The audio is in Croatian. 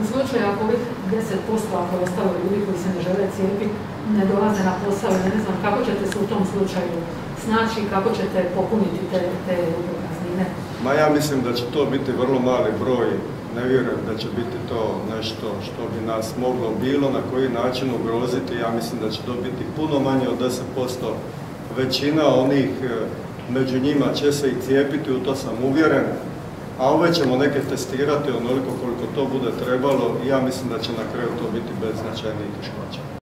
U slučaju ako ovih 10% ako ostalo ljudi koji se ne žele cijepiti, ne dolaze na posao ne znam kako ćete se u tom slučaju snaći, kako ćete popuniti te, te praznine? Ma ja mislim da će to biti vrlo mali broj, ne vjerujem da će biti to nešto što bi nas moglo bilo, na koji način ugroziti, ja mislim da će to biti puno manje od 10%. Većina onih e, među njima će se i cijepiti, u to sam uvjeren, a ove ćemo neke testirati onoliko koliko to bude trebalo i ja mislim da će na kraju to biti bez značajnijih teškoća.